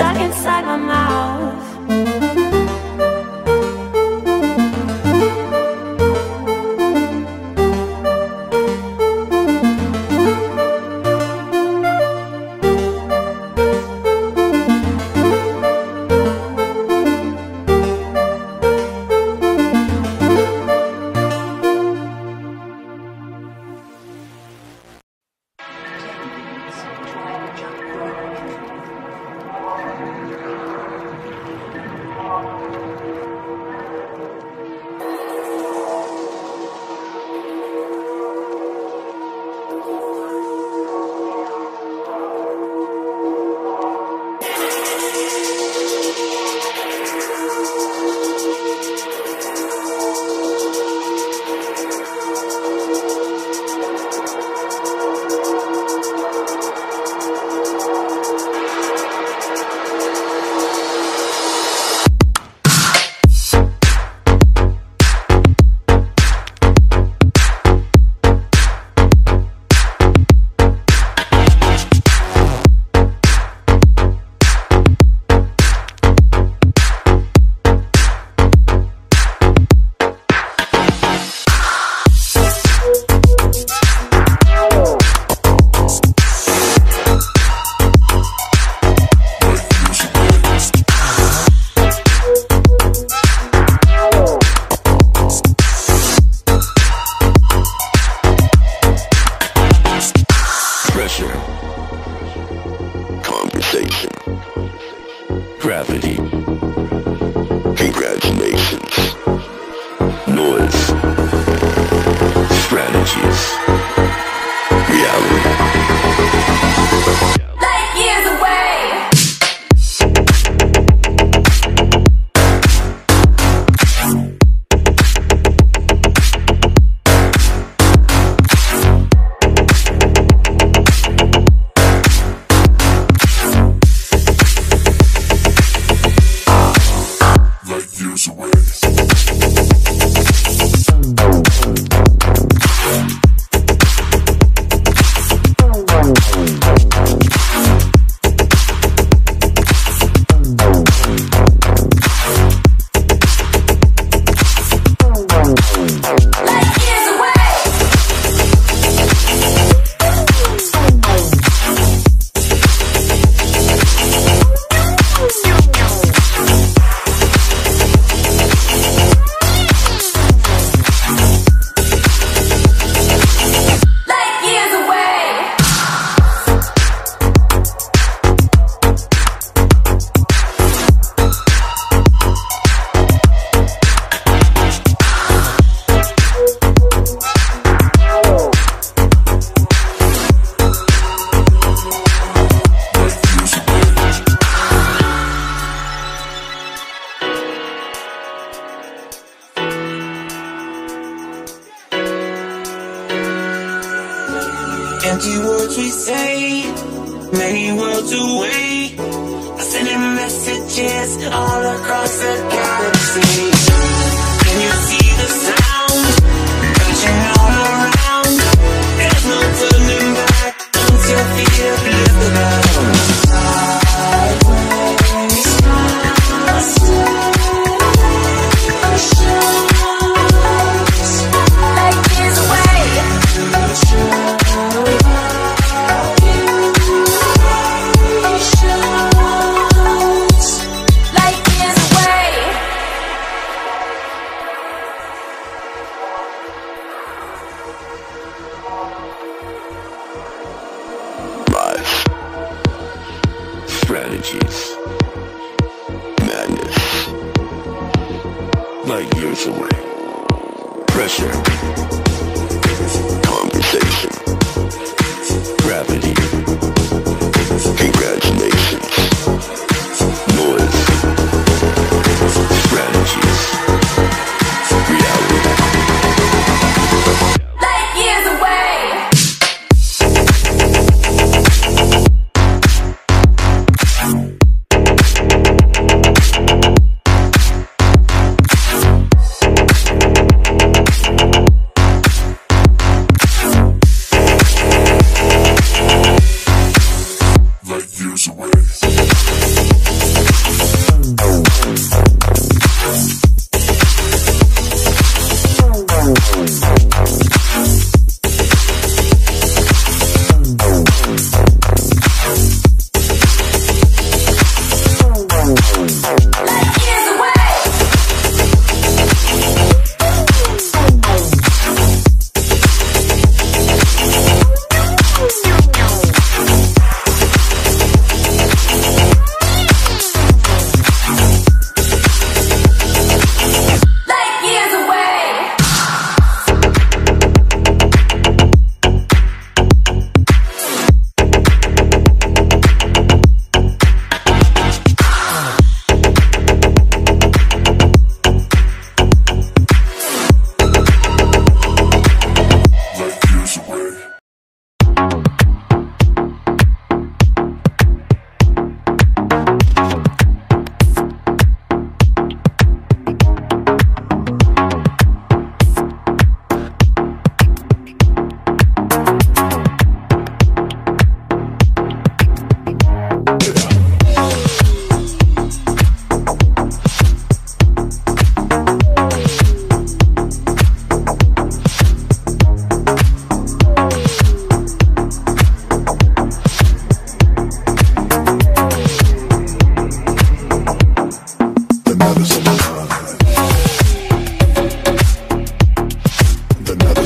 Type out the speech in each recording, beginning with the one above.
stuck inside my mouth.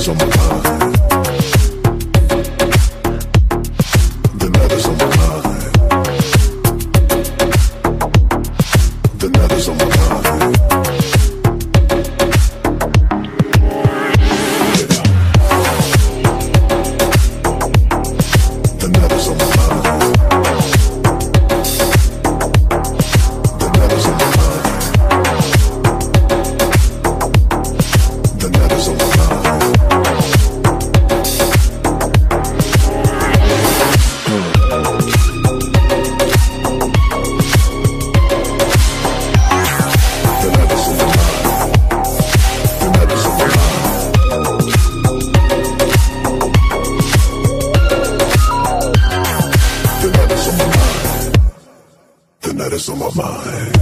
On my mind. My